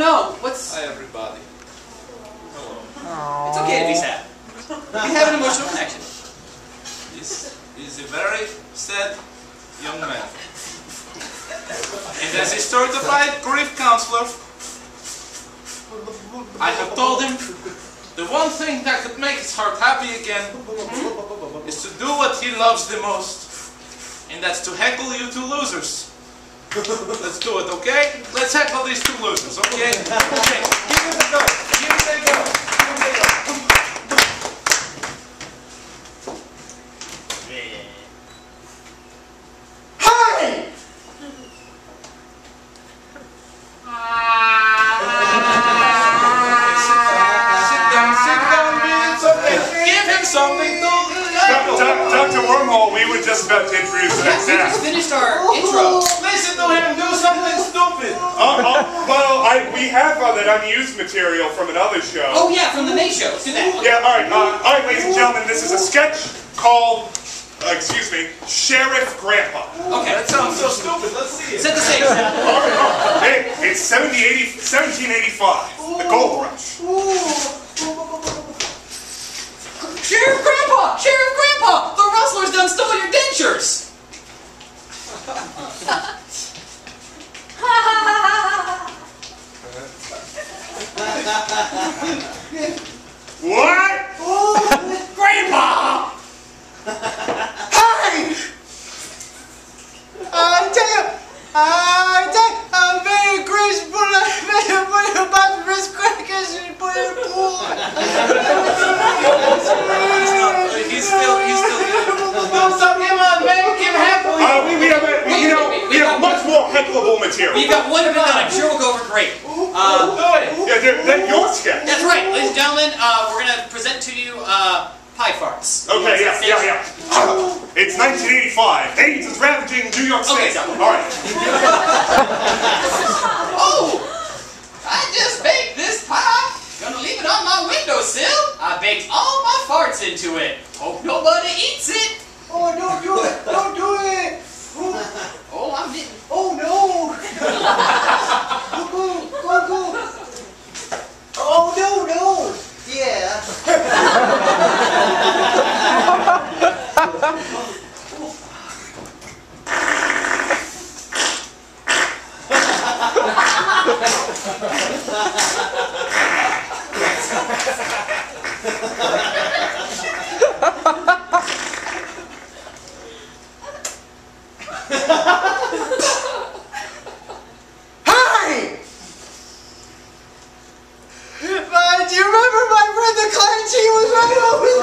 no, what's... Hi everybody. Hello. It's okay to be sad. We have an emotional connection. This is a very sad young man. And as a certified grief counselor, I have told him the one thing that could make his heart happy again is to do what he loves the most. And that's to heckle you two losers. Let's do it, okay? Let's heckle these two losers, okay? Okay, give it a go. Give it a go. Give it a go. Hi! Sit down, sit down, it's okay. Give him something to Dr. Wormhole, we were just about to introduce the next We act. just finished our intro. Listen to him do something stupid. Oh, oh, well, I, we have uh, that unused material from another show. Oh yeah, from the May show. Let's do that. Yeah, all right, uh, all right, ladies and gentlemen, this is a sketch called, uh, excuse me, Sheriff Grandpa. Okay. That sounds so stupid. Let's see it. Set the stage. All right, all right. Hey, it's 70, 80, 1785, the gold rush. Sheriff Grandpa! Sheriff Grandpa! The rustlers done stole your dentures! What? Grandpa! Hi! I tell you, I heckleable material. We've got one minute that I'm sure will go over great. Uh, Yeah, they're- that's your sketch. that's right, ladies and gentlemen, uh, we're gonna present to you, uh, pie farts. Okay, yeah, yeah, yeah. It's 1985. AIDS is ravaging New York Okay, City. so- All right. Oh! I just baked this pie. Gonna leave it on my windowsill. I baked all my farts into it. Hope nobody eats it. Oh, don't do it, don't do it. Hi! But do you remember my friend the clown? She was right over there!